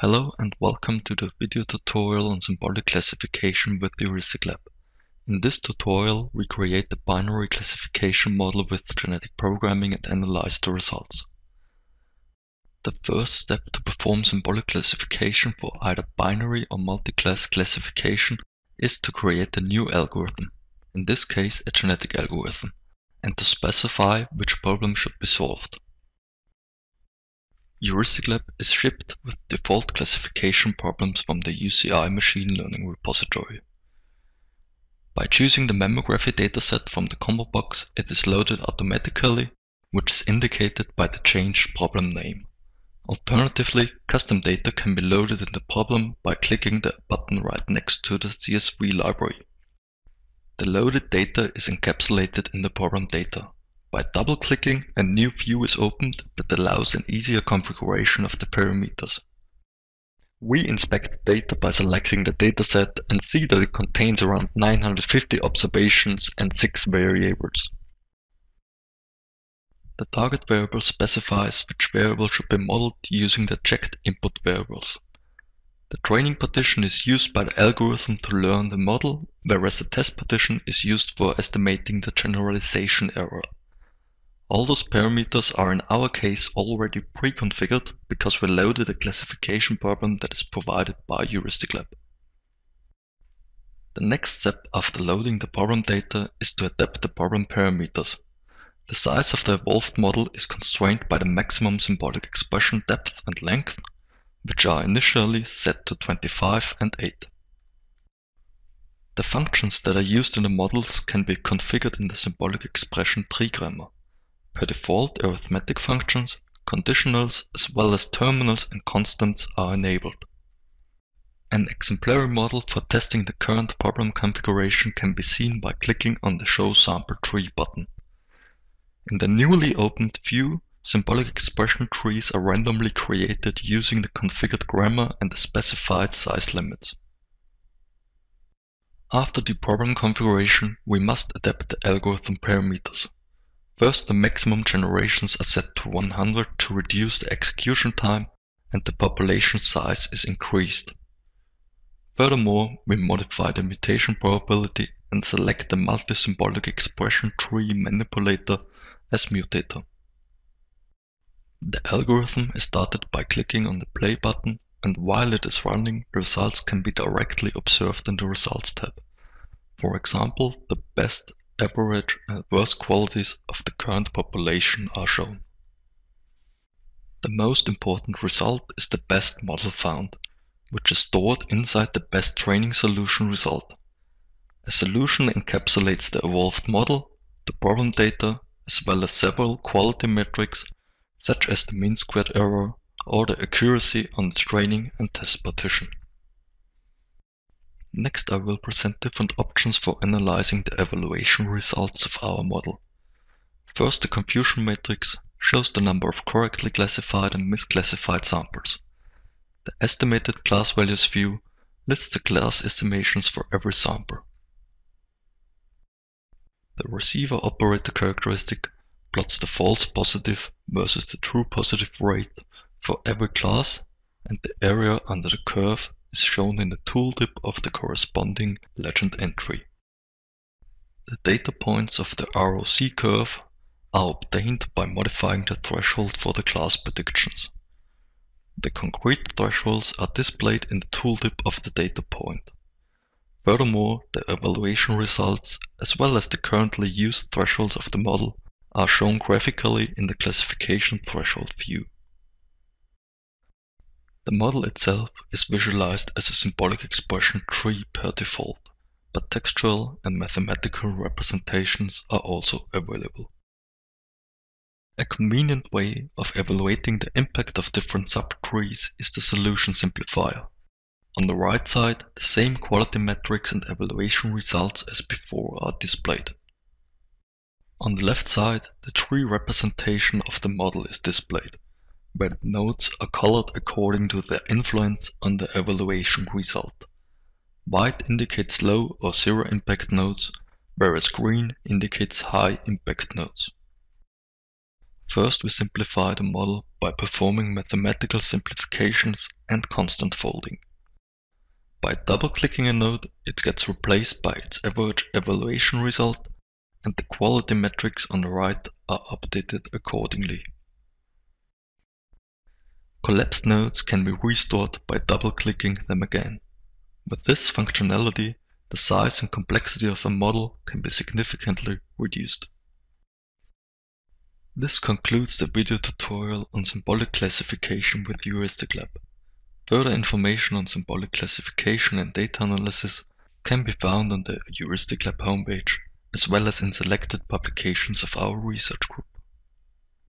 Hello and welcome to the video tutorial on symbolic classification with HeuristicLab. In this tutorial we create the binary classification model with genetic programming and analyze the results. The first step to perform symbolic classification for either binary or multi-class classification is to create a new algorithm, in this case a genetic algorithm, and to specify which problem should be solved. HeuristicLab is shipped with default classification problems from the UCI machine learning repository. By choosing the mammography dataset from the combo box, it is loaded automatically, which is indicated by the changed problem name. Alternatively, custom data can be loaded in the problem by clicking the button right next to the CSV library. The loaded data is encapsulated in the problem data. By double-clicking, a new view is opened that allows an easier configuration of the parameters. We inspect the data by selecting the dataset and see that it contains around 950 observations and 6 variables. The target variable specifies which variable should be modeled using the checked input variables. The training partition is used by the algorithm to learn the model, whereas the test partition is used for estimating the generalization error. All those parameters are in our case already pre-configured because we loaded a classification problem that is provided by HeuristicLab. The next step after loading the problem data is to adapt the problem parameters. The size of the evolved model is constrained by the maximum symbolic expression depth and length, which are initially set to 25 and 8. The functions that are used in the models can be configured in the symbolic expression tree grammar. Per default arithmetic functions, conditionals as well as terminals and constants are enabled. An exemplary model for testing the current problem configuration can be seen by clicking on the Show Sample Tree button. In the newly opened view, symbolic expression trees are randomly created using the configured grammar and the specified size limits. After the problem configuration, we must adapt the algorithm parameters. First the maximum generations are set to 100 to reduce the execution time and the population size is increased. Furthermore, we modify the mutation probability and select the multi-symbolic expression tree manipulator as mutator. The algorithm is started by clicking on the play button and while it is running, results can be directly observed in the results tab. For example, the best average and uh, worst qualities of the current population are shown. The most important result is the best model found, which is stored inside the best training solution result. A solution encapsulates the evolved model, the problem data, as well as several quality metrics such as the mean squared error or the accuracy on the training and test partition. Next I will present different options for analyzing the evaluation results of our model. First the confusion matrix shows the number of correctly classified and misclassified samples. The estimated class values view lists the class estimations for every sample. The receiver operator characteristic plots the false positive versus the true positive rate for every class and the area under the curve is shown in the tooltip of the corresponding legend entry. The data points of the ROC curve are obtained by modifying the threshold for the class predictions. The concrete thresholds are displayed in the tooltip of the data point. Furthermore, the evaluation results, as well as the currently used thresholds of the model, are shown graphically in the classification threshold view. The model itself is visualized as a symbolic expression tree per default, but textual and mathematical representations are also available. A convenient way of evaluating the impact of different subtrees is the solution simplifier. On the right side, the same quality metrics and evaluation results as before are displayed. On the left side, the tree representation of the model is displayed where nodes are colored according to their influence on the evaluation result. White indicates low or zero impact nodes, whereas green indicates high impact nodes. First we simplify the model by performing mathematical simplifications and constant folding. By double-clicking a node, it gets replaced by its average evaluation result, and the quality metrics on the right are updated accordingly. Collapsed nodes can be restored by double-clicking them again. With this functionality, the size and complexity of a model can be significantly reduced. This concludes the video tutorial on symbolic classification with HeuristicLab. Further information on symbolic classification and data analysis can be found on the HeuristicLab homepage, as well as in selected publications of our research group.